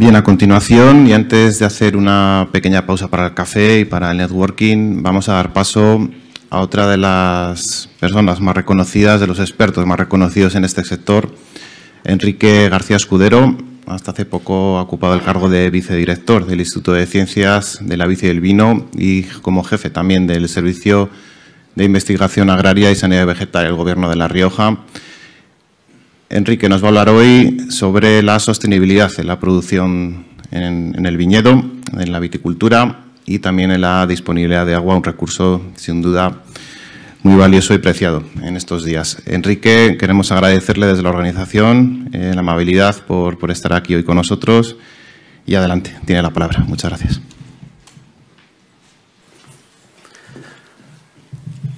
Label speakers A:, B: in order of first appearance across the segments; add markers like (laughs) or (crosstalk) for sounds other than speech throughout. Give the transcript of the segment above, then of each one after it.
A: Bien, a continuación, y antes de hacer una pequeña pausa para el café y para el networking, vamos a dar paso a otra de las personas más reconocidas, de los expertos más reconocidos en este sector, Enrique García Escudero. Hasta hace poco ha ocupado el cargo de vicedirector del Instituto de Ciencias de la Vice y el Vino y como jefe también del Servicio de Investigación Agraria y Sanidad Vegetal del Gobierno de La Rioja. Enrique nos va a hablar hoy sobre la sostenibilidad en la producción en, el viñedo, en la viticultura y también en la disponibilidad de agua, un recurso sin duda muy valioso y preciado en estos días. Enrique, queremos agradecerle desde la organización eh, la amabilidad por, por estar aquí hoy con nosotros y adelante, tiene la palabra. Muchas gracias.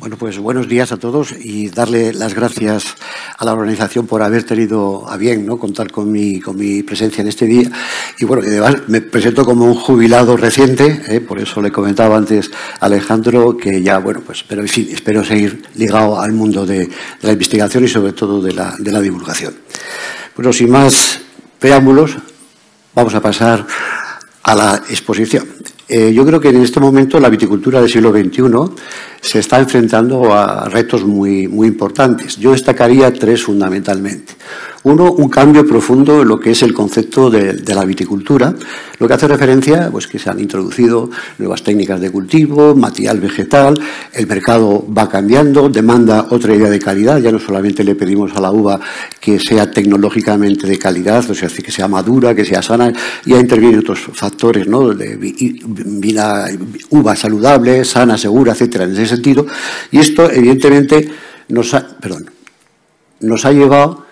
B: Bueno, pues buenos días a todos y darle las gracias a la organización por haber tenido a bien ¿no? contar con mi, con mi presencia en este día. Y bueno, además me presento como un jubilado reciente, ¿eh? por eso le comentaba antes a Alejandro que ya, bueno, pues, pero en fin, espero seguir ligado al mundo de, la investigación y sobre todo de la, de la divulgación. Bueno, sin más preámbulos, vamos a pasar a la exposición. Eh, yo creo que en este momento la viticultura del siglo XXI se está enfrentando a retos muy, muy importantes. Yo destacaría tres fundamentalmente. Uno, un cambio profundo en lo que es el concepto de, la viticultura, lo que hace referencia pues que se han introducido nuevas técnicas de cultivo, material vegetal, el mercado va cambiando, demanda otra idea de calidad, ya no solamente le pedimos a la uva que sea tecnológicamente de calidad, o sea, que sea madura, que sea sana, ya intervienen otros factores, ¿no? De uva saludable, sana, segura, etcétera, sentido, y esto evidentemente nos ha, perdón, nos ha llevado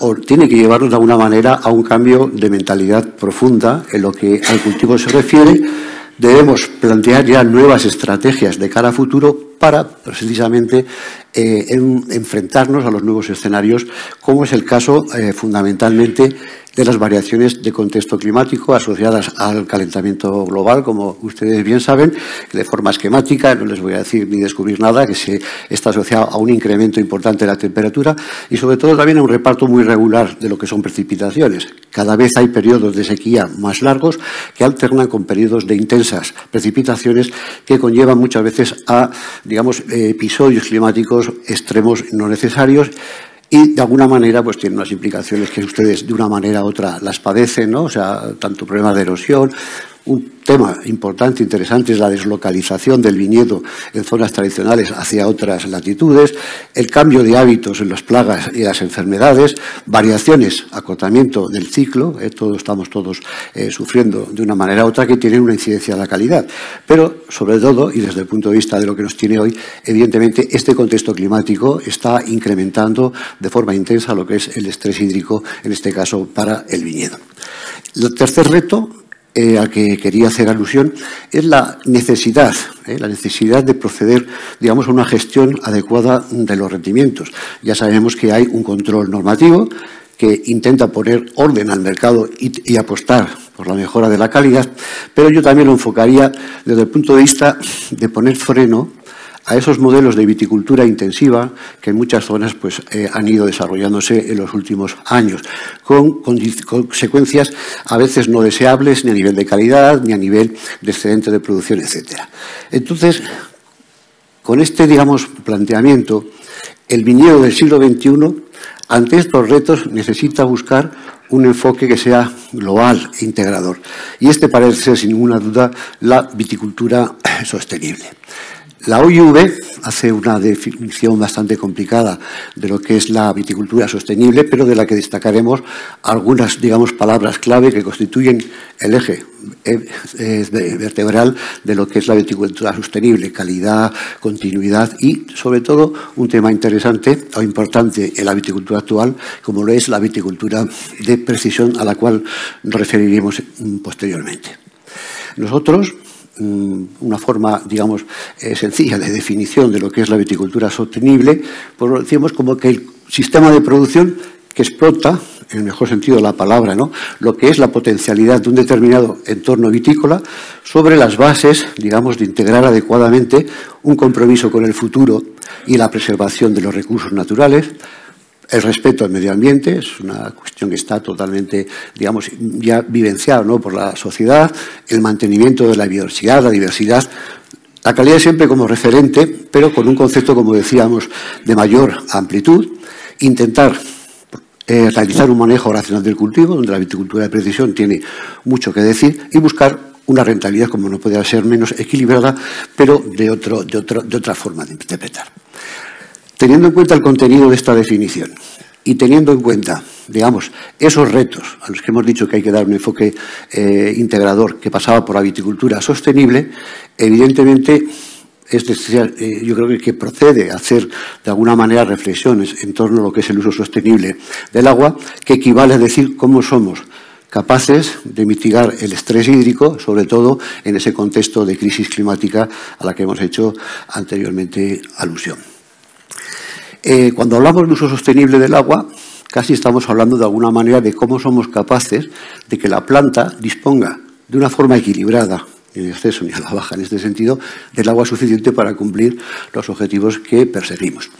B: o tiene que llevarnos de alguna manera a un cambio de mentalidad profunda en lo que al cultivo se refiere. Debemos plantear ya nuevas estrategias de cara a futuro para precisamente eh, enfrentarnos a los nuevos escenarios, como es el caso eh, fundamentalmente de las variaciones de contexto climático asociadas al calentamiento global, como ustedes bien saben, de forma esquemática, no les voy a decir ni descubrir nada, que se está asociado a un incremento importante de la temperatura y sobre todo también a un reparto muy regular de lo que son precipitaciones. Cada vez hay periodos de sequía más largos que alternan con periodos de intensas precipitaciones que conllevan muchas veces a, digamos, episodios climáticos extremos no necesarios y de alguna manera pues tiene unas implicaciones que ustedes de una manera u otra las padecen, ¿no? O sea, tanto problemas de erosión, un tema importante, interesante, es la deslocalización del viñedo en zonas tradicionales hacia otras latitudes, el cambio de hábitos en las plagas y las enfermedades, variaciones, acotamiento del ciclo, eh, todos estamos todos eh, sufriendo de una manera u otra que tienen una incidencia en la calidad. Pero, sobre todo, y desde el punto de vista de lo que nos tiene hoy, evidentemente este contexto climático está incrementando de forma intensa lo que es el estrés hídrico, en este caso para el viñedo. El tercer reto eh, al que quería hacer alusión es la necesidad, eh, la necesidad de proceder, digamos, a una gestión adecuada de los rendimientos. Ya sabemos que hay un control normativo que intenta poner orden al mercado y, apostar por la mejora de la calidad, pero yo también lo enfocaría desde el punto de vista de poner freno a esos modelos de viticultura intensiva que en muchas zonas pues, eh, han ido desarrollándose en los últimos años, con, consecuencias a veces no deseables ni a nivel de calidad, ni a nivel de excedente de producción, etc. Entonces, con este, digamos, planteamiento, el viñedo del siglo XXI, ante estos retos, necesita buscar un enfoque que sea global e integrador. Y este parece ser, sin ninguna duda, la viticultura sostenible. La OIV hace una definición bastante complicada de lo que es la viticultura sostenible, pero de la que destacaremos algunas, digamos, palabras clave que constituyen el eje eh, vertebral de lo que es la viticultura sostenible, calidad, continuidad y, sobre todo, un tema interesante o importante en la viticultura actual, como lo es la viticultura de precisión, a la cual nos referiremos posteriormente. Nosotros, una forma, digamos, eh, sencilla de definición de lo que es la viticultura sostenible, pues decimos como que el sistema de producción que explota, en el mejor sentido de la palabra, ¿no? lo que es la potencialidad de un determinado entorno vitícola sobre las bases, digamos, de integrar adecuadamente un compromiso con el futuro y la preservación de los recursos naturales, el respeto al medio ambiente es una cuestión que está totalmente, digamos, ya vivenciada por la sociedad, el mantenimiento de la biodiversidad, la diversidad, la calidad siempre como referente, pero con un concepto, como decíamos, de mayor amplitud, intentar eh, realizar un manejo racional del cultivo, donde la viticultura de precisión tiene mucho que decir, y buscar una rentabilidad, como no podía ser menos equilibrada, pero de, de otra forma de interpretar. Teniendo en cuenta el contenido de esta definición y teniendo en cuenta, digamos, esos retos a los que hemos dicho que hay que dar un enfoque eh, integrador que pasaba por la viticultura sostenible, evidentemente es eh, yo creo que procede hacer de alguna manera reflexiones en torno a lo que es el uso sostenible del agua, que equivale a decir cómo somos capaces de mitigar el estrés hídrico, sobre todo en ese contexto de crisis climática a la que hemos hecho anteriormente alusión. Eh, cuando hablamos de uso sostenible del agua, casi estamos hablando de alguna manera de cómo somos capaces de que la planta disponga de una forma equilibrada, ni en exceso ni a la baja en este sentido, del agua suficiente para cumplir los objetivos que perseguimos.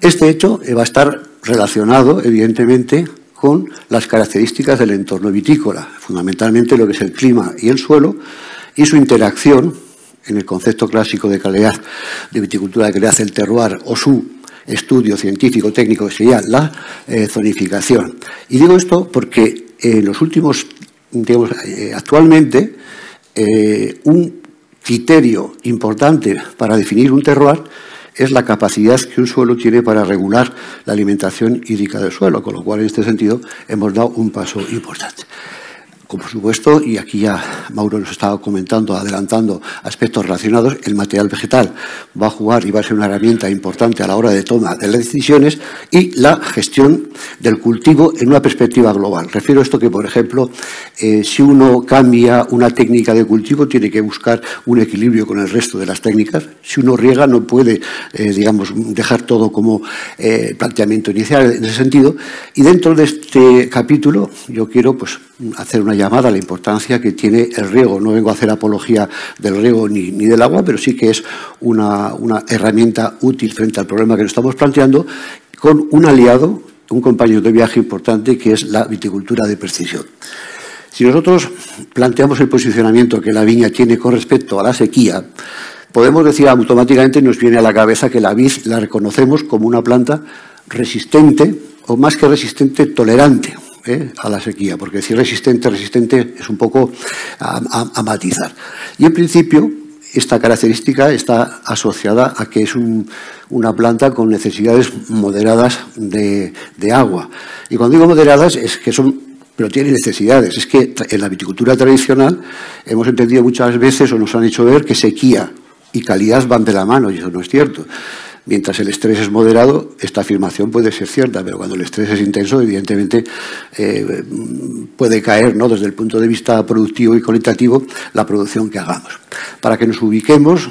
B: Este hecho va a estar relacionado, evidentemente, con las características del entorno vitícola, fundamentalmente lo que es el clima y el suelo, y su interacción en el concepto clásico de calidad de viticultura de calidad el terroir o su estudio científico técnico que sería la eh, zonificación. Y digo esto porque en los últimos, digamos, eh, actualmente, eh, un criterio importante para definir un terroir es la capacidad que un suelo tiene para regular la alimentación hídrica del suelo, con lo cual en este sentido hemos dado un paso importante. Como supuesto, y aquí ya Mauro nos estaba comentando, adelantando aspectos relacionados, el material vegetal va a jugar y va a ser una herramienta importante a la hora de toma de las decisiones y la gestión del cultivo en una perspectiva global. Refiero a esto que, por ejemplo, eh, si uno cambia una técnica de cultivo, tiene que buscar un equilibrio con el resto de las técnicas. Si uno riega, no puede, eh, digamos, dejar todo como eh, planteamiento inicial en ese sentido. Y dentro de este capítulo, yo quiero, pues, hacer una llamada la importancia que tiene el riego. No vengo a hacer apología del riego ni, del agua, pero sí que es una, herramienta útil frente al problema que nos estamos planteando, con un aliado, un compañero de viaje importante, que es la viticultura de precisión. Si nosotros planteamos el posicionamiento que la viña tiene con respecto a la sequía, podemos decir automáticamente, nos viene a la cabeza que la vid la reconocemos como una planta resistente, o más que resistente, tolerante ¿eh? a la sequía, porque decir resistente, resistente es un poco a, matizar. Y en principio, esta característica está asociada a que es una planta con necesidades moderadas de, agua. Y cuando digo moderadas es que son pero tiene necesidades. Es que en la viticultura tradicional hemos entendido muchas veces o nos han hecho ver que sequía y calidad van de la mano, y eso no es cierto. Mientras el estrés es moderado, esta afirmación puede ser cierta, pero cuando el estrés es intenso, evidentemente eh, puede caer, ¿no? desde el punto de vista productivo y cualitativo, la producción que hagamos. Para que nos ubiquemos,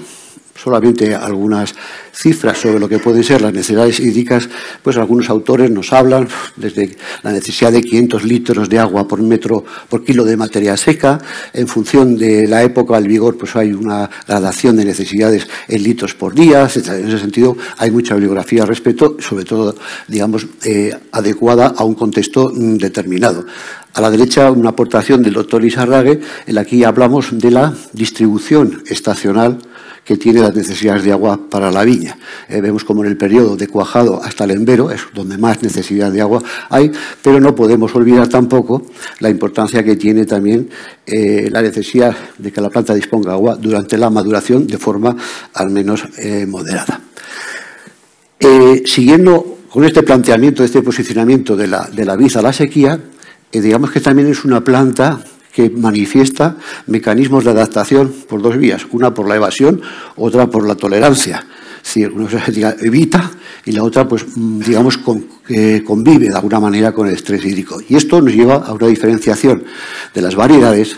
B: solamente algunas cifras sobre lo que pueden ser las necesidades hídricas, pues algunos autores nos hablan desde la necesidad de 500 litros de agua por metro por kilo de materia seca. En función de la época del vigor, pues hay una gradación de necesidades en litros por día. En ese sentido, hay mucha bibliografía al respecto, sobre todo, digamos, eh, adecuada a un contexto mm, determinado. A la derecha, una aportación del doctor Isarrague, en la que hablamos de la distribución estacional que tiene las necesidades de agua para la viña. Eh, vemos como en el periodo de cuajado hasta el embero es donde más necesidad de agua hay, pero no podemos olvidar tampoco la importancia que tiene también eh, la necesidad de que la planta disponga agua durante la maduración de forma al menos eh, moderada. siguiendo con este planteamiento, este posicionamiento de la, de la vid a la sequía, digamos que también es una planta que manifiesta mecanismos de adaptación por dos vías, una por la evasión, otra por la tolerancia. Es decir, una evita y la otra, pues, mm, digamos, convive de alguna manera con el estrés hídrico. Y esto nos lleva a una diferenciación de las variedades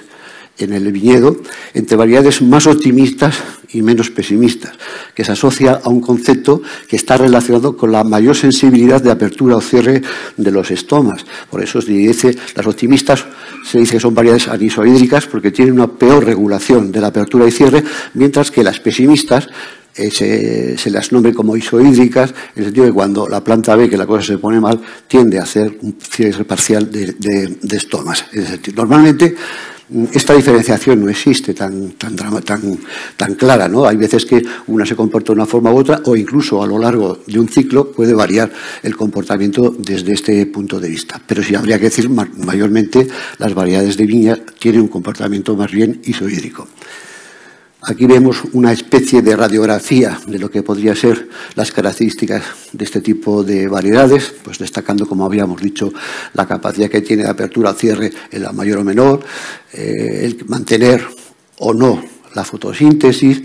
B: en el viñedo entre variedades más optimistas y menos pesimistas, que se asocia a un concepto que está relacionado con la mayor sensibilidad de apertura o cierre de los estomas. Por eso se dice, las optimistas se dice que son variedades anisohídricas porque tienen una peor regulación de la apertura y cierre, mientras que las pesimistas se, las nombre como isohídricas, en el sentido de que cuando la planta ve que la cosa se pone mal, tiende a hacer un cierre parcial de, de, estomas. Normalmente esta diferenciación no existe tan, tan, tan, tan clara, ¿no? Hay veces que una se comporta de una forma u otra o incluso a lo largo de un ciclo puede variar el comportamiento desde este punto de vista. Pero sí habría que decir mayormente las variedades de viña tienen un comportamiento más bien isohídrico. Aquí vemos una especie de radiografía de lo que podría ser las características de este tipo de variedades, pues destacando, como habíamos dicho, la capacidad que tiene de apertura al cierre en la mayor o menor, eh, el mantener o no la fotosíntesis,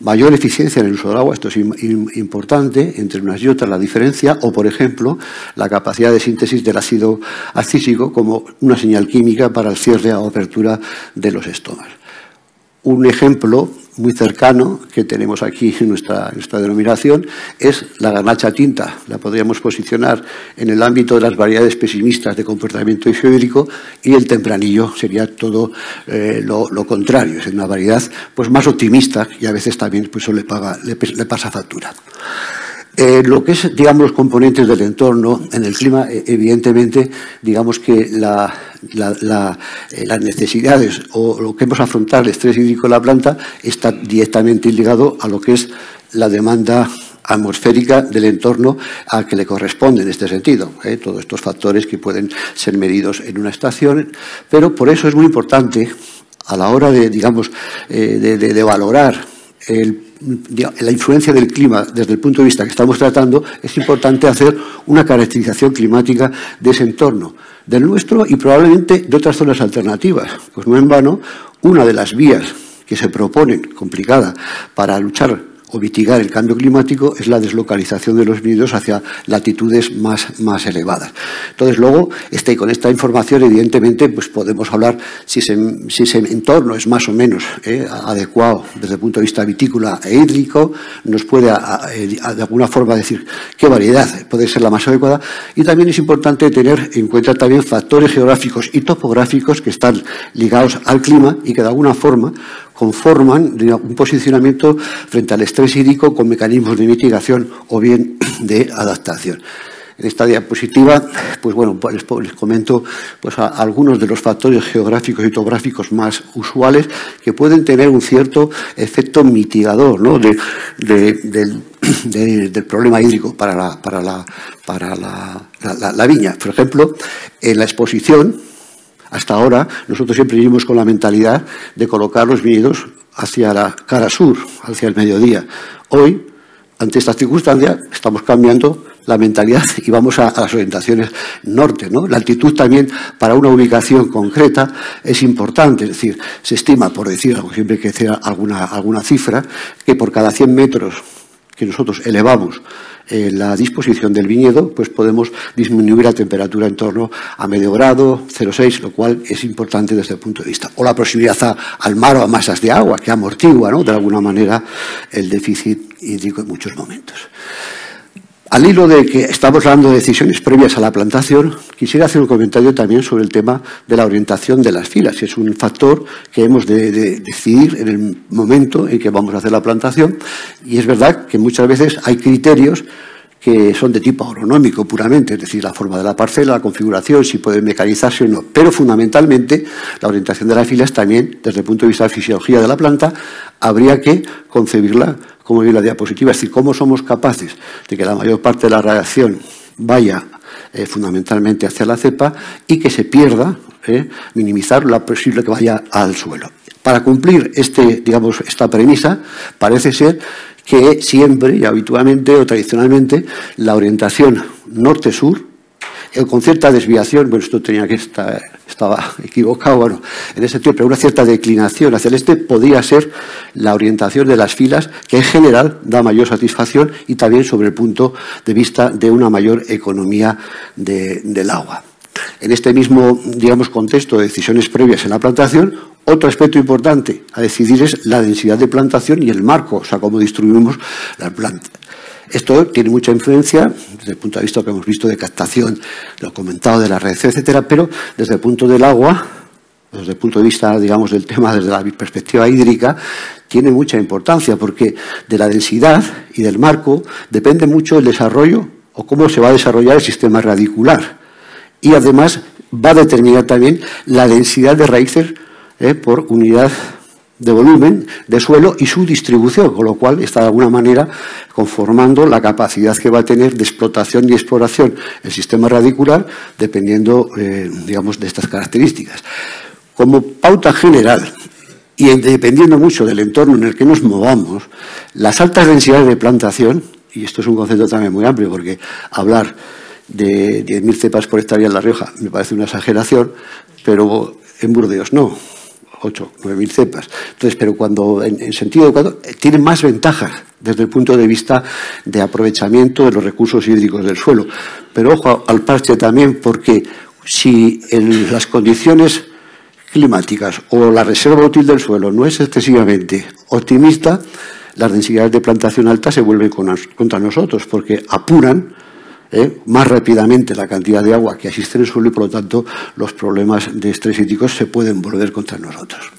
B: mayor eficiencia en el uso del agua, esto es importante, entre unas y otras la diferencia, o por ejemplo, la capacidad de síntesis del ácido acísico como una señal química para el cierre o apertura de los estómagos. Un ejemplo muy cercano que tenemos aquí en nuestra, denominación es la garnacha tinta. La podríamos posicionar en el ámbito de las variedades pesimistas de comportamiento isohídrico y el tempranillo sería todo eh, lo, contrario, es una variedad pues, más optimista y a veces también pues, le, paga, le pasa factura. Eh, lo que es, digamos, los componentes del entorno en el clima, eh, evidentemente, digamos que eh, las necesidades o lo que hemos afrontar el estrés hídrico en la planta está directamente ligado a lo que es la demanda atmosférica del entorno al que le corresponde en este sentido. Todos estos factores que pueden ser medidos en una estación, pero por eso es muy importante a la hora de, digamos, de valorar el la influencia del clima desde el punto de vista que estamos tratando, es importante hacer una caracterización climática de ese entorno, del nuestro y probablemente de otras zonas alternativas. Pues no en vano, una de las vías que se proponen, complicada, para luchar o mitigar el cambio climático es la deslocalización de los viñedos hacia latitudes más, más elevadas. Entonces, luego, este, con esta información, evidentemente, pues podemos hablar si ese, si ese entorno es más o menos eh, adecuado desde el punto de vista vitícola e hídrico, nos puede de alguna forma decir qué variedad puede ser la más adecuada. Y también es importante tener en cuenta también factores geográficos y topográficos que están ligados al clima y que de alguna forma conforman un posicionamiento frente al estrés hídrico con mecanismos de mitigación o bien (clears throat) de adaptación. En esta diapositiva, pues bueno, pues les, comento pues algunos de los factores geográficos y topográficos más usuales que pueden tener un cierto efecto mitigador (clears throat) del, problema hídrico para la, viña. Por ejemplo, en la exposición hasta ahora nosotros siempre vivimos con la mentalidad de colocar los viñedos hacia la cara sur, hacia el mediodía. Hoy, ante esta circunstancia, estamos cambiando la mentalidad (laughs) y vamos a, las orientaciones norte. ¿no? La altitud también para una ubicación concreta es importante, es decir, se estima, por decir siempre que sea alguna, alguna cifra, que por cada 100 metros que nosotros elevamos eh, la disposición del viñedo, pues podemos disminuir la temperatura en torno a medio grado, 0,6, lo cual es importante desde el punto de vista. O la proximidad al mar o a masas de agua, que amortigua, ¿no? de alguna manera, el déficit hídrico en muchos momentos. Al hilo de que estamos hablando de decisiones previas a la plantación, quisiera hacer un comentario también sobre el tema de la orientación de las filas. Es un factor que hemos de, decidir en el momento en que vamos a hacer la plantación y es verdad que muchas veces hay criterios que son de tipo agronómico puramente, es decir, la forma de la parcela, la configuración, si puede mecanizarse o no. Pero fundamentalmente la orientación de las filas también, desde el punto de vista de la fisiología de la planta, habría que concebirla como vi la diapositiva, es decir, cómo somos capaces de que la mayor parte de la radiación vaya eh, fundamentalmente hacia la cepa y que se pierda, eh, minimizar lo posible que vaya al suelo. Para cumplir este, digamos, esta premisa, parece ser que siempre y habitualmente o tradicionalmente la orientación norte-sur con cierta desviación, bueno, esto tenía que estar, estaba (laughs) equivocado, bueno, en ese sentido, pero una cierta declinación hacia el este podría ser la orientación de las filas, que en general da mayor satisfacción y también sobre el punto de vista de una mayor economía del agua. En este mismo, digamos, contexto de decisiones previas en la plantación, otro aspecto importante a decidir es la densidad de plantación y el marco, o sea, cómo distribuimos la planta. Esto tiene mucha influencia desde el punto de vista que hemos visto de captación, lo comentado de la red, etcétera, pero desde el punto del agua, desde el punto de vista, digamos, del tema desde la perspectiva hídrica, tiene mucha importancia porque de la densidad y del marco depende mucho el desarrollo o cómo se va a desarrollar el sistema radicular. Y además va a determinar también la densidad de raíces eh, por unidad de volumen de suelo y su distribución, con lo cual está de alguna manera conformando la capacidad que va a tener de explotación y exploración el sistema radicular dependiendo, eh, digamos, de estas características. Como pauta general, y dependiendo mucho del entorno en el que nos movamos, las altas densidades de plantación, y esto es un concepto también muy amplio, porque hablar de 10.000 cepas por hectárea en La Rioja me parece una exageración, pero en Burdeos no, 8, 9.000 cepas. Entonces, pero cuando, en, sentido adecuado, eh, tiene más ventajas desde el punto de vista de aprovechamiento de los recursos hídricos del suelo. Pero ojo al parche también, porque si en las condiciones climáticas o la reserva útil del suelo no es excesivamente optimista, las densidades de plantación alta se vuelven contra nosotros porque apuran ¿eh? más rápidamente la cantidad de agua que existe en el suelo y por lo tanto los problemas de estrés hídrico se pueden volver contra nosotros.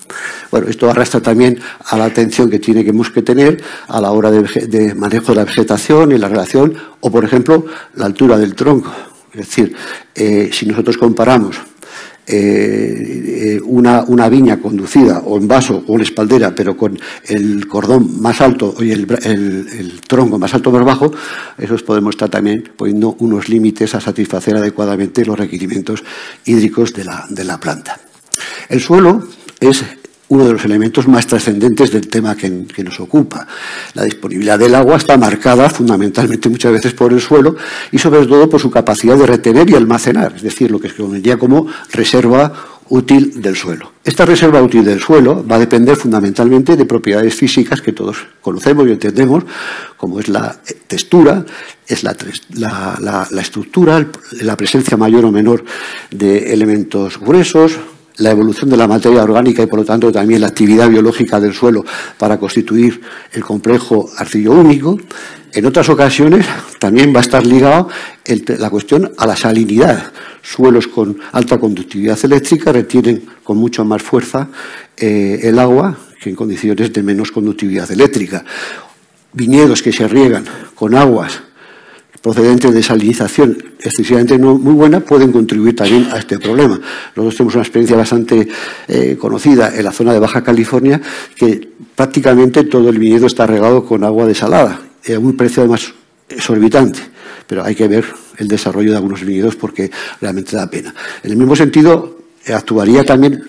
B: Bueno, esto arrastra también a la atención que tiene que tener a la hora de, manejo de la vegetación y la relación, o por ejemplo, la altura del tronco. Es decir, eh, si nosotros comparamos eh, una, una, viña conducida o en vaso o en espaldera, pero con el cordón más alto y el, el, tronco más alto o más bajo, esos podemos estar también poniendo unos límites a satisfacer adecuadamente los requerimientos hídricos de la, de la planta. El suelo es uno de los elementos más trascendentes del tema que, nos ocupa. La disponibilidad del agua está marcada fundamentalmente muchas veces por el suelo y sobre todo por su capacidad de retener y almacenar, es decir, lo que se conocería como reserva útil del suelo. Esta reserva útil del suelo va a depender fundamentalmente de propiedades físicas que todos conocemos y entendemos, como es la textura, es la, la estructura, la presencia mayor o menor de elementos gruesos, la evolución de la materia orgánica y por lo tanto también la actividad biológica del suelo para constituir el complejo arcillo único. En otras ocasiones también va a estar ligado la cuestión a la salinidad. Suelos con alta conductividad eléctrica retienen con mucho más fuerza eh, el agua que en condiciones de menos conductividad eléctrica. Viñedos que se riegan con aguas procedentes de salinización excesivamente muy buena pueden contribuir también a este problema. Nosotros tenemos una experiencia bastante eh, conocida en la zona de Baja California que prácticamente todo el viñedo está regado con agua desalada, a un precio además exorbitante, pero hay que ver el desarrollo de algunos viñedos porque realmente da pena. En el mismo sentido, actuaría también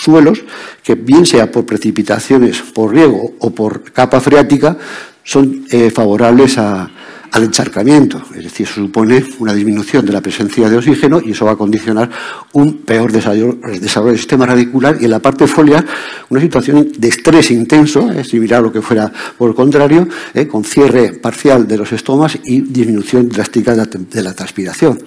B: suelos que bien sea por precipitaciones, por riego o por capa freática, son eh, favorables a, al encharcamiento, es decir, eso supone una disminución de la presencia de oxígeno y eso va a condicionar un peor desarrollo, del sistema radicular y en la parte foliar una situación de estrés intenso, es similar a lo que fuera por el contrario, eh, con cierre parcial de los estomas y disminución drástica de la transpiración.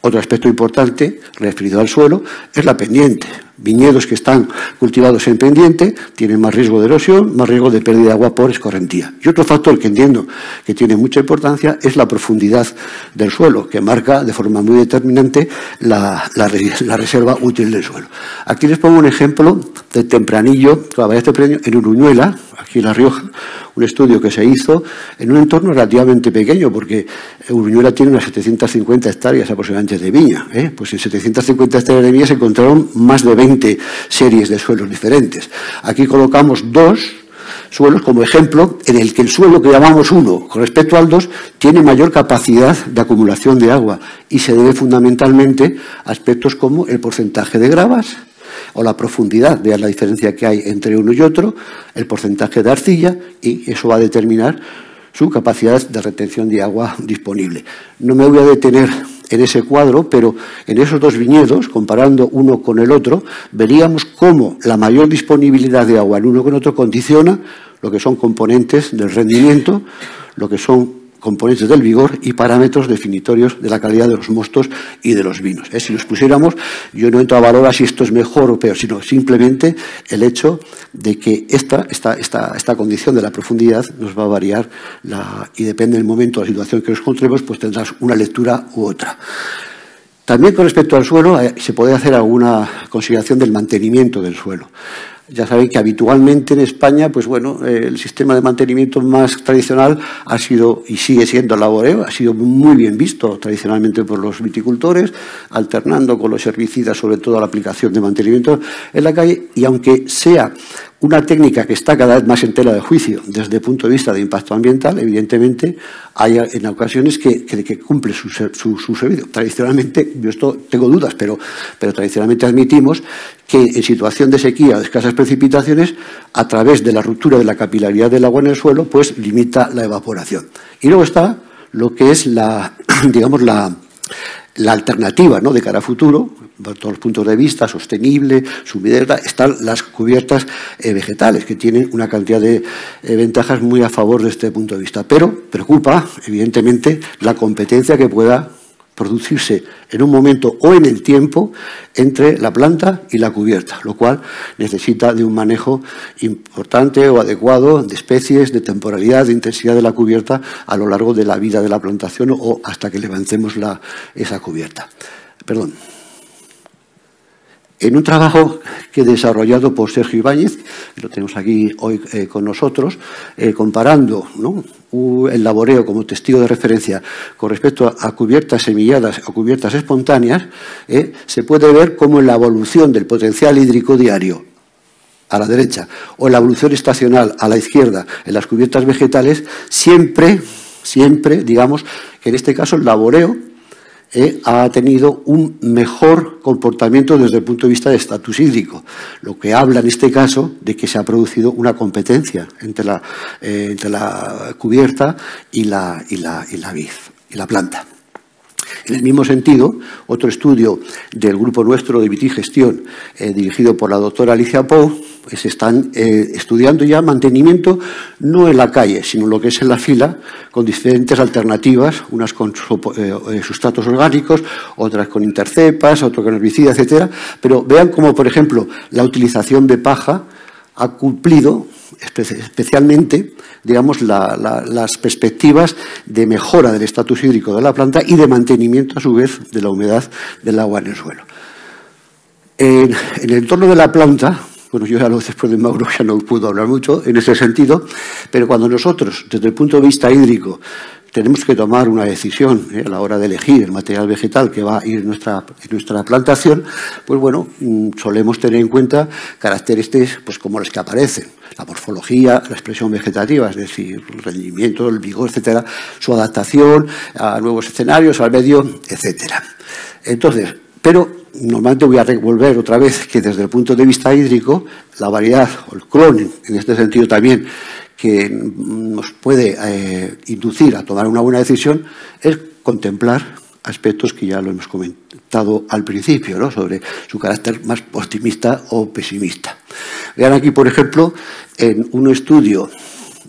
B: Otro aspecto importante referido al suelo es la pendiente. Viñedos que están cultivados en pendiente tienen más riesgo de erosión, más riesgo de pérdida de agua por escorrentía. Y otro factor que entiendo que tiene mucha importancia es la profundidad del suelo, que marca de forma muy determinante la, reserva útil del suelo. Aquí les pongo un ejemplo de tempranillo, este en Uruñuela, aquí en La Rioja, un estudio que se hizo en un entorno relativamente pequeño, porque Uruñuela tiene unas 750 hectáreas aproximadamente de viña. ¿eh? Pues en 750 hectáreas de viña se encontraron más de 20 series de suelos diferentes. Aquí colocamos dos suelos como ejemplo en el que el suelo que llamamos uno con respecto al dos tiene mayor capacidad de acumulación de agua y se debe fundamentalmente a aspectos como el porcentaje de gravas, o la profundidad, vean la diferencia que hay entre uno y otro, el porcentaje de arcilla y eso va a determinar su capacidad de retención de agua disponible. No me voy a detener en ese cuadro, pero en esos dos viñedos, comparando uno con el otro, veríamos cómo la mayor disponibilidad de agua en uno con otro condiciona lo que son componentes del rendimiento, lo que son componentes del vigor y parámetros definitorios de la calidad de los mostos y de los vinos. ¿eh? Si los pusiéramos, yo no entro a valorar si esto es mejor o peor, sino simplemente el hecho de que esta, esta, esta, esta condición de la profundidad nos va a variar y depende del momento, de la situación que nos encontremos, pues tendrás una lectura u otra. También con respecto al suelo eh, se puede hacer alguna consideración del mantenimiento del suelo. Ya saben que habitualmente en España, pues bueno, eh, el sistema de mantenimiento más tradicional ha sido y sigue siendo el laboreo, ha sido muy bien visto tradicionalmente por los viticultores, alternando con los herbicidas, sobre todo la aplicación de mantenimiento en la calle, y aunque sea una técnica que está cada vez más en tela de juicio desde el punto de vista de impacto ambiental, evidentemente hay en ocasiones que, cumple su, servicio. Tradicionalmente, yo esto tengo dudas, pero, pero tradicionalmente admitimos que en situación de sequía o de escasas precipitaciones, a través de la ruptura de la capilaridad del agua en el suelo, pues limita la evaporación. Y luego está lo que es la, (clears throat) digamos, la, la alternativa ¿no? de cara a futuro, por todos los puntos de vista, sostenible, sumidera, están las cubiertas eh, vegetales, que tienen una cantidad de eh, ventajas muy a favor de este punto de vista. Pero preocupa, evidentemente, la competencia que pueda producirse en un momento o en el tiempo entre la planta y la cubierta, lo cual necesita de un manejo importante o adecuado de especies, de temporalidad, de intensidad de la cubierta a lo largo de la vida de la plantación o hasta que levantemos la, esa cubierta. Perdón. En un trabajo que desarrollado por Sergio Ibáñez, lo tenemos aquí hoy eh, con nosotros, eh, comparando el laboreo como testigo de referencia con respecto a, cubiertas semilladas o cubiertas espontáneas, eh, se puede ver cómo en la evolución del potencial hídrico diario a la derecha o la evolución estacional a la izquierda en las cubiertas vegetales, siempre, siempre, digamos, que en este caso el laboreo eh, ha tenido un mejor comportamiento desde el punto de vista de estatus hídrico, lo que habla en este caso de que se ha producido una competencia entre la, eh, entre la cubierta y la, y la, y la vid, y la planta. En el mismo sentido, otro estudio del grupo nuestro de Vitigestión, eh, dirigido por la doctora Alicia Pou, pues están eh, estudiando ya mantenimiento no en la calle, sino lo que es en la fila, con diferentes alternativas, unas con eh, sustratos orgánicos, otras con intercepas, otras con herbicidas, etcétera. Pero vean cómo, por ejemplo, la utilización de paja ha cumplido especialmente digamos, las perspectivas de mejora del estatus hídrico de la planta y de mantenimiento, a su vez, de la humedad del agua en el suelo. En, el entorno de la planta, bueno, yo ya lo después de Mauro ya no puedo hablar mucho en ese sentido, pero cuando nosotros, desde el punto de vista hídrico, tenemos que tomar una decisión ¿eh? a la hora de elegir el material vegetal que va a ir en nuestra, nuestra plantación, pues bueno, mm, solemos tener en cuenta características pues como las que aparecen, la morfología, la expresión vegetativa, es decir, el rendimiento, el vigor, etcétera, su adaptación a nuevos escenarios, al medio, etcétera. Entonces, pero normalmente voy a volver otra vez que desde el punto de vista hídrico, la variedad o el cloning, en este sentido también, que nos puede eh, inducir a tomar una buena decisión es contemplar aspectos que ya lo hemos comentado al principio, ¿no? sobre su carácter más optimista o pesimista. Vean aquí, por ejemplo, en un estudio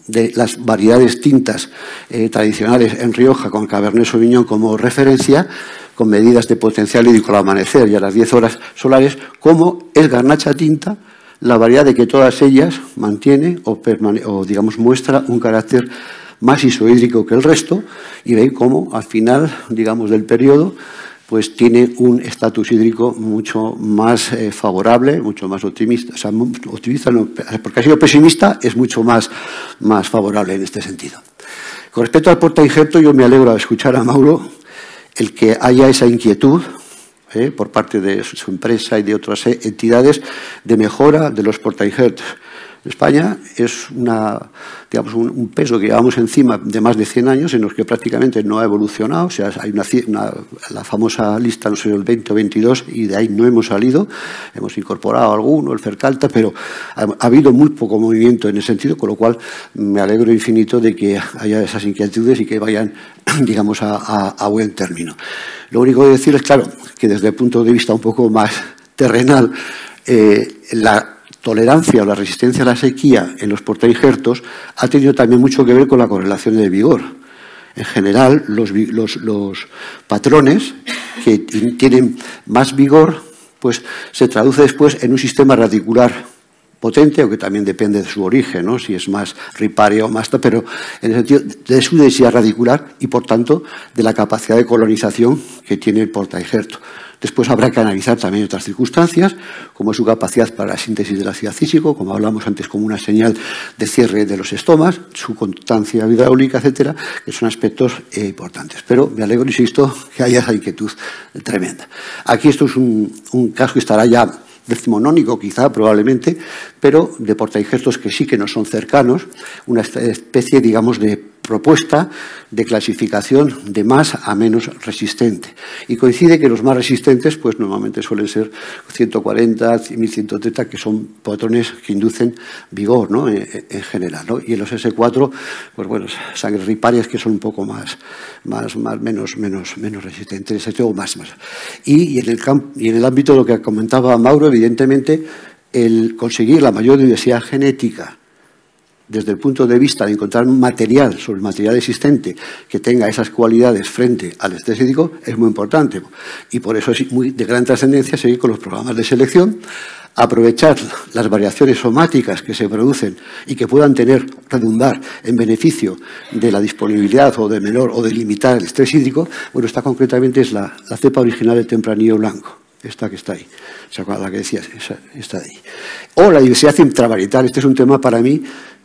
B: de las variedades tintas eh, tradicionales en Rioja con Cabernet Sauvignon como referencia, con medidas de potencial hídrico al amanecer y a las 10 horas solares, como el garnacha tinta la variedad de que todas ellas mantiene o, o digamos, muestra un carácter más isohídrico que el resto y veis cómo al final, digamos, del periodo, pues tiene un estatus hídrico mucho más eh, favorable, mucho más optimista. O sea, optimista porque ha sido pesimista, es mucho más, más favorable en este sentido. Con respecto al porta injerto, yo me alegro de escuchar a Mauro el que haya esa inquietud ¿eh? por parte de su empresa y de otras entidades de mejora de los portainjertos. España es una, un, peso que llevamos encima de más de 100 años en los que prácticamente no ha evolucionado. O sea, hay una, la famosa lista, no sé, el 20 o 22, y de ahí no hemos salido. Hemos incorporado alguno, el Fercalta, pero ha, habido muy poco movimiento en ese sentido, con lo cual me alegro infinito de que haya esas inquietudes y que vayan, (clears throat) digamos, a, buen término. Lo único que decir es, claro, que desde el punto de vista un poco más terrenal, eh, la tolerancia o la resistencia a la sequía en los portainjertos ha tenido también mucho que ver con la correlación de vigor. En general, los, patrones que tienen más vigor, pues se traduce después en un sistema radicular potente, aunque también depende de su origen, si es más riparia o más... Pero en el sentido de su densidad radicular y, por tanto, de la capacidad de colonización que tiene el portainjerto. Después habrá que analizar también otras circunstancias, como su capacidad para la síntesis del ácido físico, como hablamos antes, como una señal de cierre de los estomas, su constancia hidráulica, etcétera, que son aspectos eh, importantes. Pero me alegro, insisto, que haya esa inquietud tremenda. Aquí esto es un caso que estará ya decimonónico quizá, probablemente, pero de portainjertos que sí que no son cercanos, una especie, digamos, de propuesta de clasificación de más a menos resistente. Y coincide que los más resistentes, pues normalmente suelen ser 140, 1130, que son patrones que inducen vigor ¿no? en, general. ¿no? Y en los S4, pues bueno, sangres riparias que son un poco más, más, más menos, menos, menos resistentes, o más, más. Y, en el y en el ámbito de lo que comentaba Mauro, evidentemente, el conseguir la mayor diversidad genética desde el punto de vista de encontrar material sobre el material existente que tenga esas cualidades frente al estrés hídrico es muy importante. Y por eso es muy de gran trascendencia seguir con los programas de selección, aprovechar las variaciones somáticas que se producen y que puedan tener, redundar en beneficio de la disponibilidad o de menor o de limitar el estrés hídrico. Bueno, esta concretamente es la, cepa original del tempranillo blanco esta que está ahí, la que decías, está ahí. O la diversidad intravarietal, este es un tema para mí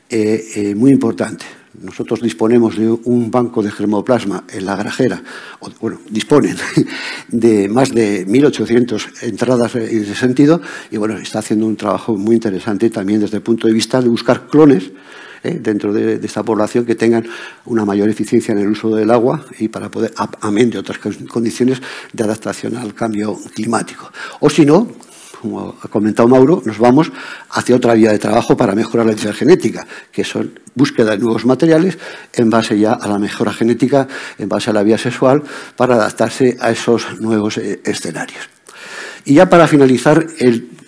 B: eh, eh, muy importante. Nosotros disponemos de un banco de germoplasma en la grajera, bueno, disponen (laughs) de más de 1.800 entradas en ese sentido y bueno, está haciendo un trabajo muy interesante también desde el punto de vista de buscar clones eh, dentro de, esta población que tengan una mayor eficiencia en el uso del agua y para poder, amén de otras condiciones de adaptación al cambio climático. O si no, como ha comentado Mauro, nos vamos hacia otra vía de trabajo para mejorar la densidad genética, que son búsqueda de nuevos materiales en base ya a la mejora genética, en base a la vía sexual, para adaptarse a esos nuevos eh, escenarios. Y ya para finalizar,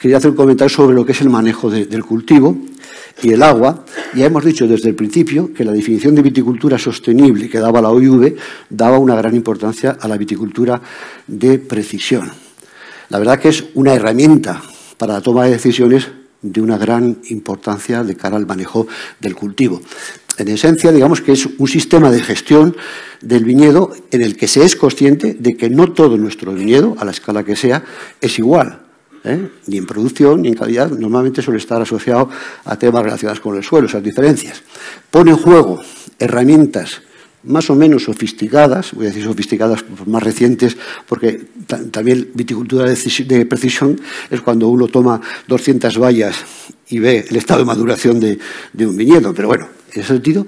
B: quería hacer un comentario sobre lo que es el manejo del cultivo y el agua. Ya hemos dicho desde el principio que la definición de viticultura sostenible que daba la OIV daba una gran importancia a la viticultura de precisión. La verdad que es una herramienta para la toma de decisiones de una gran importancia de cara al manejo del cultivo. En esencia, digamos que es un sistema de gestión del viñedo en el que se es consciente de que no todo nuestro viñedo, a la escala que sea, es igual. ¿Eh? Ni en producción ni en calidad. Normalmente suele estar asociado a temas relacionados con el suelo, esas diferencias. Pone en juego herramientas más o menos sofisticadas, voy a decir sofisticadas más recientes, porque también viticultura de, precisión es cuando uno toma 200 vallas y ve el estado de maduración de, de un viñedo, pero bueno, en ese sentido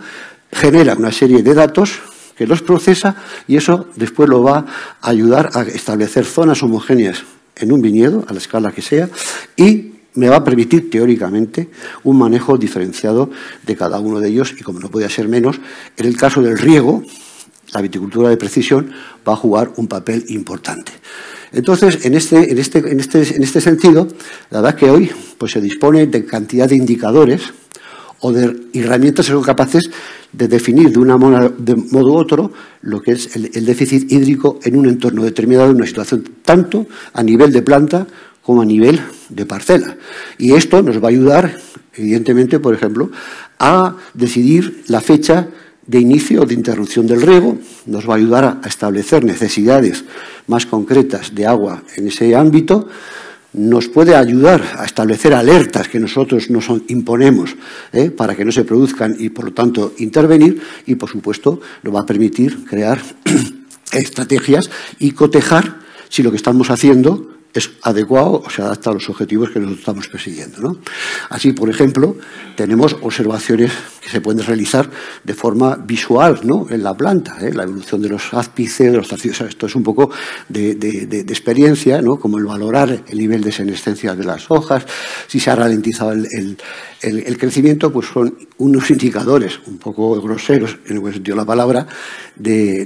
B: genera una serie de datos que los procesa y eso después lo va a ayudar a establecer zonas homogéneas en un viñedo, a la escala que sea, y me va a permitir teóricamente un manejo diferenciado de cada uno de ellos y como no podía ser menos, en el caso del riego, la viticultura de precisión va a jugar un papel importante. Entonces, en este, en este, en este, en este sentido, la verdad que hoy pues, se dispone de cantidad de indicadores o de herramientas que son capaces de definir de, una de modo u otro lo que es el, el déficit hídrico en un entorno determinado, en una situación tanto a nivel de planta como a nivel de parcela. Y esto nos va a ayudar, evidentemente, por ejemplo, a decidir la fecha de inicio o de interrupción del riego, nos va a ayudar a establecer necesidades más concretas de agua en ese ámbito, nos puede ayudar a establecer alertas que nosotros nos imponemos ¿eh? para que no se produzcan y, por lo tanto, intervenir y, por supuesto, nos va a permitir crear (clears throat) estrategias y cotejar si lo que estamos haciendo es adecuado o se adapta a los objetivos que nosotros estamos persiguiendo. Así, por ejemplo, tenemos observaciones que se pueden realizar de forma visual ¿no? en la planta, ¿eh? la evolución de los ápices, de los tacidos. Esto es un poco de, experiencia, ¿no? como el valorar el nivel de senescencia de las hojas, si se ha ralentizado el, el crecimiento, pues son unos (laughs) indicadores un poco groseros, en el buen sentido de la palabra, de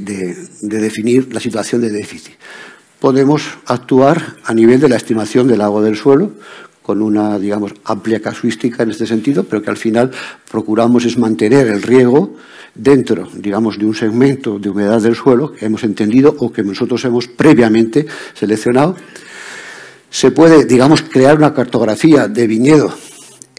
B: definir la situación de déficit podemos actuar a nivel de la estimación del agua del suelo, con una, digamos, amplia casuística en este sentido, pero que al final procuramos es mantener el riego dentro, digamos, de un segmento de humedad del suelo que hemos entendido o que nosotros hemos previamente seleccionado. Se puede, digamos, crear una cartografía de viñedo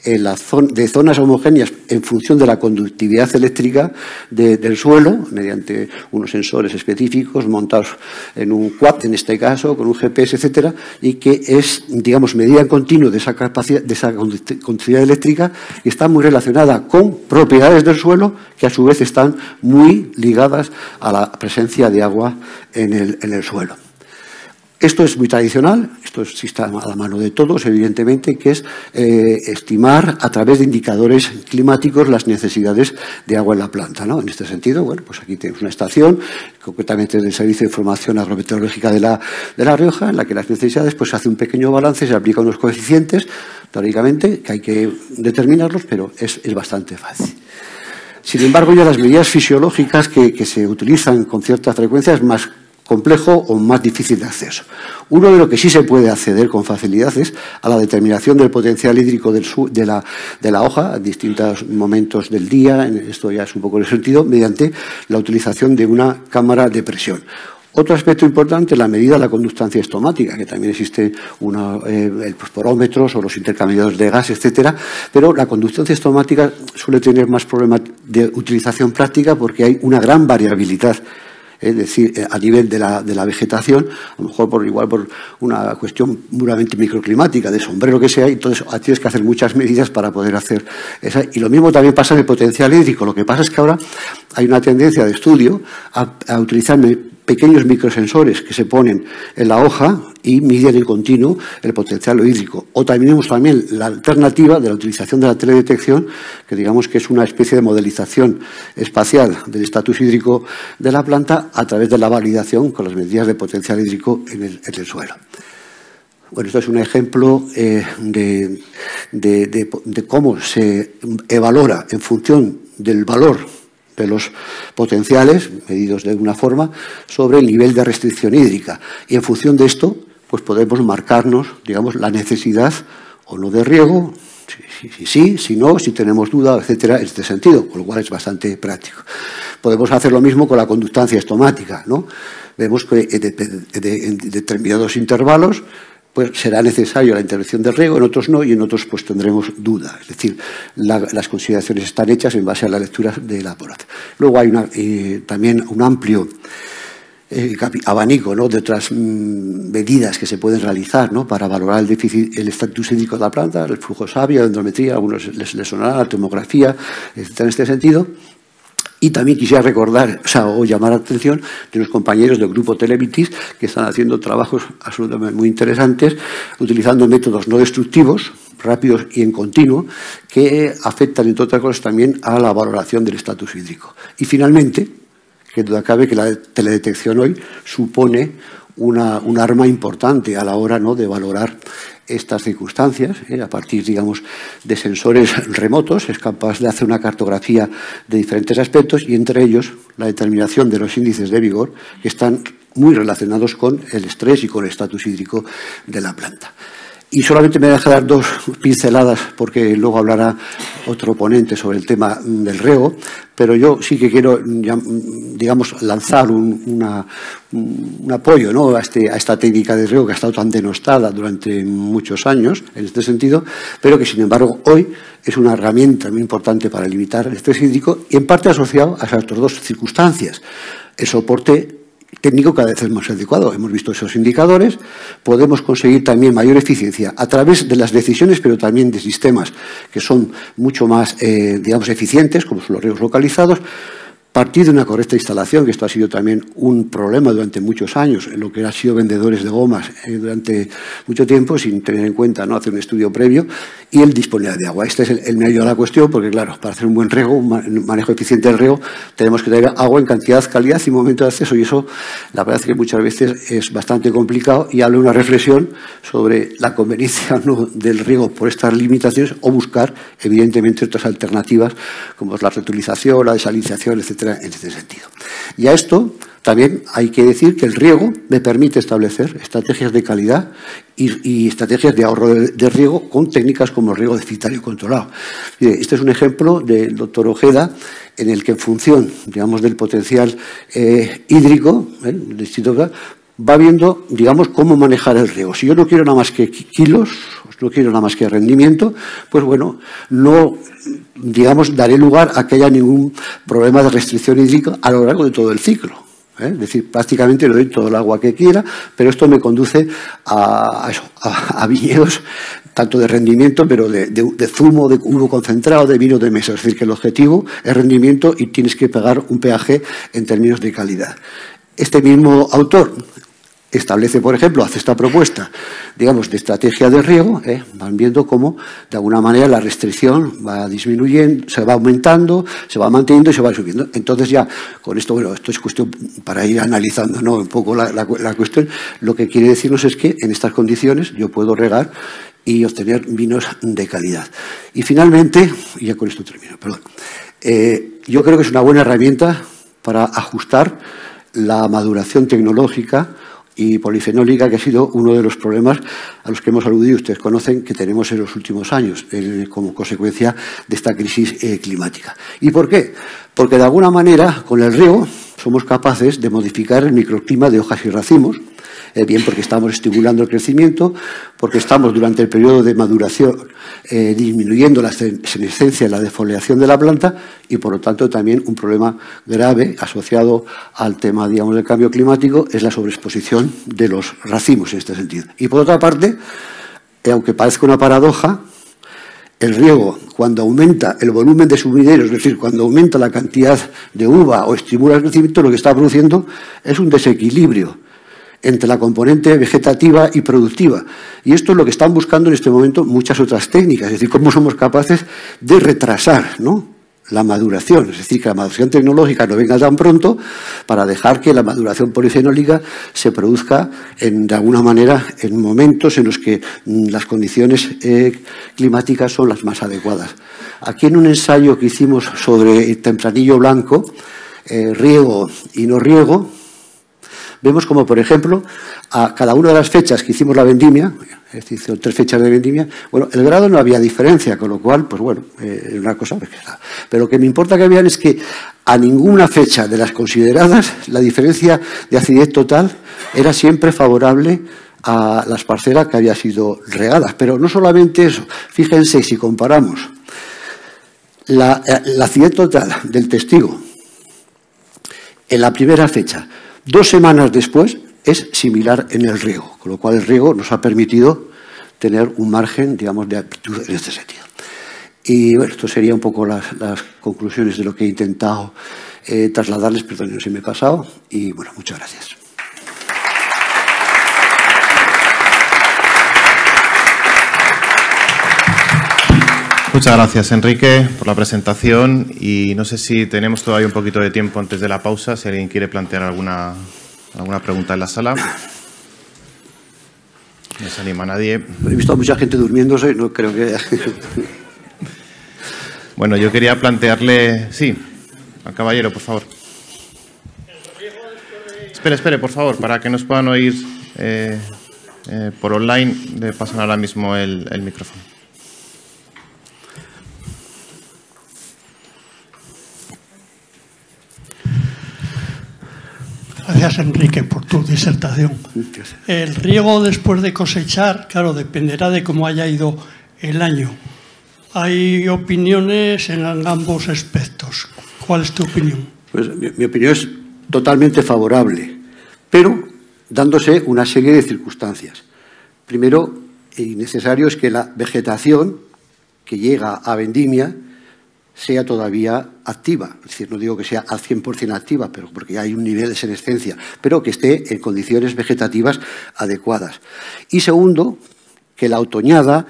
B: en de zonas homogéneas en función de la conductividad eléctrica del suelo, mediante unos sensores específicos montados en un quad, en este caso, con un GPS, etcétera, y que es, digamos, medida en continuo de esa capacidad, de esa conductividad eléctrica y está muy relacionada con propiedades del suelo que a su vez están muy ligadas a la presencia de agua en el suelo. Esto es muy tradicional, esto está a la mano de todos, evidentemente, que es eh, estimar a través de indicadores climáticos las necesidades de agua en la planta. ¿no? En este sentido, bueno, pues aquí tenemos una estación, concretamente del Servicio de Información Agrometeorológica de la, de la Rioja, en la que las necesidades pues, se hace un pequeño balance, se aplican unos coeficientes, teóricamente, que hay que determinarlos, pero es, es bastante fácil. Sin embargo, ya las medidas fisiológicas que, que se utilizan con cierta frecuencia es más complejo o más difícil de acceso. Uno de lo que sí se puede acceder con facilidad es a la determinación del potencial hídrico de, la, hoja a distintos momentos del día, esto ya es un poco el sentido, mediante la utilización de una cámara de presión. Otro aspecto importante es la medida de la conductancia estomática, que también existe una, eh, el porómetros o los intercambiadores de gas, etcétera, pero la conductancia estomática suele tener más problemas de utilización práctica porque hay una gran variabilidad es decir, eh, a nivel de la, de la, vegetación, a lo mejor por igual por una cuestión puramente microclimática, de sombrero que sea, entonces tienes que hacer muchas medidas para poder hacer esa. Y lo mismo también pasa en el potencial hídrico. Lo que pasa es que ahora hay una tendencia de estudio a, a utilizar pequeños microsensores que se ponen en la hoja y miden en continuo el potencial hídrico. O también tenemos también la alternativa de la utilización de la teledetección, que digamos que es una especie de modelización espacial del estatus hídrico de la planta a través de la validación con las medidas de potencial hídrico en el, suelo. Bueno, esto es un ejemplo eh, de, de cómo se evalora en función del valor de los potenciales, medidos de alguna forma, sobre el nivel de restricción hídrica. Y en función de esto, pues podemos marcarnos, digamos, la necesidad o no de riego, si sí, si, no, si tenemos duda, etcétera, en este sentido, con lo cual es bastante práctico. Podemos hacer lo mismo con la conductancia estomática, ¿no? Vemos que en determinados intervalos pues será necesario la intervención del riego, en otros no, y en otros pues tendremos duda. Es decir, las consideraciones están hechas en base a la lectura de la. Luego hay eh, también un amplio eh, abanico de otras mm, medidas que se pueden realizar para valorar el déficit, el estatus hídrico de la planta, el flujo sabio, la dendrometría, a algunos les, les sonará la tomografía, etc. en este sentido. Y también quisiera recordar o, llamar la atención de los compañeros del grupo Televitis que están haciendo trabajos absolutamente muy interesantes utilizando métodos no destructivos, rápidos y en continuo, que afectan, entre otras cosas, también a la valoración del estatus hídrico. Y finalmente, que duda cabe que la teledetección hoy supone una, un arma importante a la hora ¿no? de valorar estas circunstancias, ¿eh? a partir, digamos, de sensores remotos, es capaz de hacer una cartografía de diferentes aspectos y entre ellos la determinación de los índices de vigor que están muy relacionados con el estrés y con el estatus hídrico de la planta. Y solamente me deja dar dos pinceladas, porque luego hablará otro ponente sobre el tema del reo, pero yo sí que quiero, digamos, lanzar un, apoyo ¿no? a, este, a, esta técnica de reo que ha estado tan denostada durante muchos años, en este sentido, pero que, sin embargo, hoy es una herramienta muy importante para limitar el estrés hídrico y, en parte, asociado a esas dos circunstancias. El soporte técnico cada vez es más adecuado. Hemos visto esos indicadores. Podemos conseguir también mayor eficiencia a través de las decisiones, pero también de sistemas que son mucho más, eh, digamos, eficientes, como son los ríos localizados, partir de una correcta instalación, que esto ha sido también un problema durante muchos años, en lo que ha sido vendedores de gomas eh, durante mucho tiempo, sin tener en cuenta no hacer un estudio previo, y el disponibilidad de agua. Este es el, medio de la cuestión, porque claro, para hacer un buen riego, un manejo eficiente del riego, tenemos que tener agua en cantidad, calidad y momento de acceso, y eso la verdad es que muchas veces es bastante complicado, y hablo una reflexión sobre la conveniencia del riego por estas limitaciones, o buscar, evidentemente, otras alternativas, como la reutilización, la desalinización, en este sentido. Y a esto también hay que decir que el riego me permite establecer estrategias de calidad y, estrategias de ahorro de, riego con técnicas como el riego deficitario controlado. este es un ejemplo del doctor Ojeda en el que en función, digamos, del potencial eh, hídrico, ¿eh? Va viendo, digamos, cómo manejar el riego. Si yo no quiero nada más que kilos, no quiero nada más que rendimiento, pues bueno, no, digamos, daré lugar a que haya ningún problema de restricción hídrica a lo largo de todo el ciclo. ¿eh? Es decir, prácticamente le doy todo el agua que quiera, pero esto me conduce a, a, viñedos tanto de rendimiento, pero de, de, zumo, de uno concentrado, de vino de mesa. Es decir, que el objetivo es rendimiento y tienes que pagar un peaje en términos de calidad. Este mismo autor establece, por ejemplo, hace esta propuesta, digamos, de estrategia de riego, ¿eh? van viendo cómo, de alguna manera, la restricción va disminuyendo, se va aumentando, se va manteniendo y se va subiendo. Entonces ya, con esto, bueno, esto es cuestión para ir analizando ¿no? un poco la, cuestión, lo que quiere decirnos es que en estas condiciones yo puedo regar y obtener vinos de calidad. Y finalmente, y ya con esto termino, perdón, eh, yo creo que es una buena herramienta para ajustar la maduración tecnológica y polifenólica, que ha sido uno de los problemas a los que hemos aludido, ustedes conocen, que tenemos en los últimos años, como consecuencia de esta crisis eh, climática. ¿Y por qué? Porque de alguna manera, con el riego, somos capaces de modificar el microclima de hojas y racimos, eh, bien porque estamos estimulando el crecimiento, porque estamos durante el periodo de maduración eh, disminuyendo la senescencia y la defoliación de la planta y por lo tanto también un problema grave asociado al tema digamos, del cambio climático es la sobreexposición de los racimos en este sentido. Y por otra parte, eh, aunque parezca una paradoja, el riego, cuando aumenta el volumen de sumideros, es decir, cuando aumenta la cantidad de uva o estimula el crecimiento, lo que está produciendo es un desequilibrio entre la componente vegetativa y productiva. Y esto es lo que están buscando en este momento muchas otras técnicas, es decir, cómo somos capaces de retrasar la maduración, es decir, que la maduración tecnológica no venga tan pronto para dejar que la maduración polifenólica se produzca en, de alguna manera en momentos en los que mm, las condiciones eh, climáticas son las más adecuadas. Aquí en un ensayo que hicimos sobre el tempranillo blanco, eh, riego y no riego, vemos como, por ejemplo, a cada una de las fechas que hicimos la vendimia, es decir, tres fechas de vendimia, bueno, el grado no había diferencia, con lo cual, pues bueno, eh, una cosa. Pero lo que me importa que vean es que a ninguna fecha de las consideradas la diferencia de acidez total era siempre favorable a las parcelas que habían sido regadas. Pero no solamente eso, fíjense si comparamos la, eh, la acidez total del testigo en la primera fecha Dos semanas después es similar en el riego, con lo cual el riego nos ha permitido tener un margen, digamos, de aptitud en este sentido. Y bueno, esto sería un poco las, conclusiones de lo que he intentado eh, trasladarles, perdón, no se me he pasado, y bueno, muchas gracias.
A: Muchas gracias, Enrique, por la presentación y no sé si tenemos todavía un poquito de tiempo antes de la pausa, si alguien quiere plantear alguna, alguna pregunta en la sala. No se anima nadie.
B: He visto a mucha gente durmiéndose, no creo que...
A: bueno, yo quería plantearle... Sí, al caballero, por favor. Espere, espere, por favor, para que nos puedan oír eh, eh, por online, le pasan ahora mismo el micrófono.
C: Gracias, Enrique, por tu disertación. El riego después de cosechar, claro, dependerá de cómo haya ido el año. Hay opiniones en ambos aspectos. ¿Cuál es tu opinión?
B: Pues mi, opinión es totalmente favorable, pero dándose una serie de circunstancias. Primero, y necesario es que la vegetación que llega a vendimia sea todavía activa. Es decir, no digo que sea al 100% activa, pero porque ya hay un nivel de senescencia, pero que esté en condiciones vegetativas adecuadas. Y segundo, que la otoñada,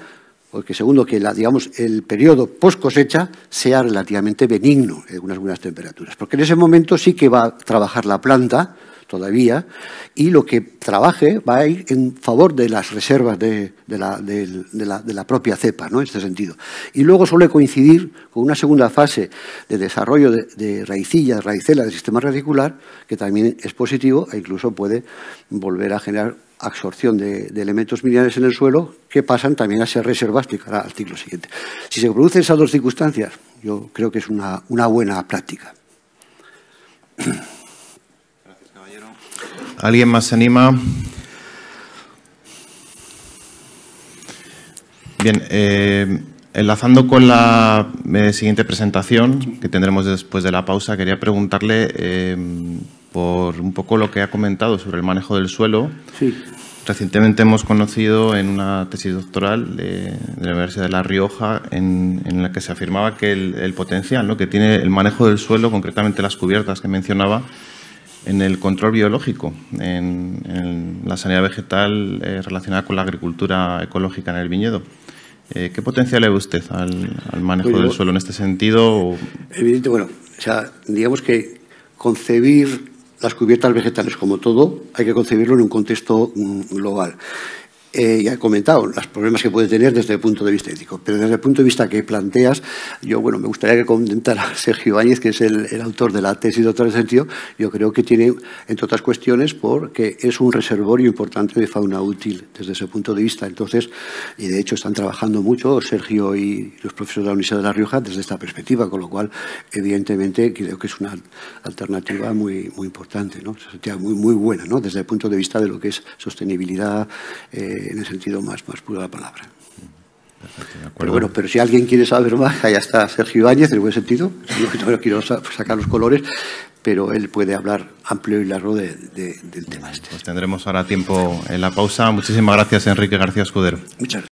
B: porque segundo, que la, digamos, el periodo post cosecha sea relativamente benigno en unas buenas temperaturas. Porque en ese momento sí que va a trabajar la planta todavía, y lo que trabaje va a ir en favor de las reservas de, la, propia cepa, ¿no? en este sentido. Y luego suele coincidir con una segunda fase de desarrollo de, raicilla, de raicela del sistema radicular, que también es positivo e incluso puede volver a generar absorción de, elementos minerales en el suelo que pasan también a ser reservas al ciclo siguiente. Si se producen esas dos circunstancias, yo creo que es una buena práctica.
A: ¿Alguien más se anima? Bien, eh, enlazando con la eh, siguiente presentación que tendremos después de la pausa, quería preguntarle eh, por un poco lo que ha comentado sobre el manejo del suelo.
B: Sí.
A: Recientemente hemos conocido en una tesis doctoral de, de la Universidad de La Rioja en, en la que se afirmaba que el, el potencial ¿no? que tiene el manejo del suelo, concretamente las cubiertas que mencionaba, en el control biológico, en, en la sanidad vegetal eh, relacionada con la agricultura ecológica en el viñedo. Eh, ¿Qué potencial le ve usted al, al manejo
B: Pues
A: del suelo en este sentido?
B: Evidente, bueno, o sea, digamos que concebir las cubiertas vegetales como todo, hay que concebirlo en un contexto mm, global. Eh, ya he comentado los problemas que puede tener desde el punto de vista ético, pero desde el punto de vista que planteas, yo, bueno, me gustaría que comentara (laughs) Sergio Áñez, que es el, autor de la tesis doctoral ese sentido, yo creo que tiene, entre otras cuestiones, porque es un reservorio importante de fauna útil desde ese punto de vista. Entonces, y de hecho están trabajando mucho Sergio y los profesores de la Universidad de La Rioja desde esta perspectiva, con lo cual, evidentemente, creo que es una alternativa muy, muy importante, ¿no? Muy, muy buena, ¿no? Desde el punto de vista de lo que es sostenibilidad eh, en el sentido más, más puro de la palabra. Pero bueno, pero si alguien quiere saber más, allá está Sergio Ibáñez, en el buen sentido, no, no quiero sa- sacar los colores, pero él puede hablar amplio y largo de- de- del tema este.
A: Pues tendremos ahora tiempo en la pausa. Muchísimas gracias, Enrique García Escudero.
B: Muchas gracias.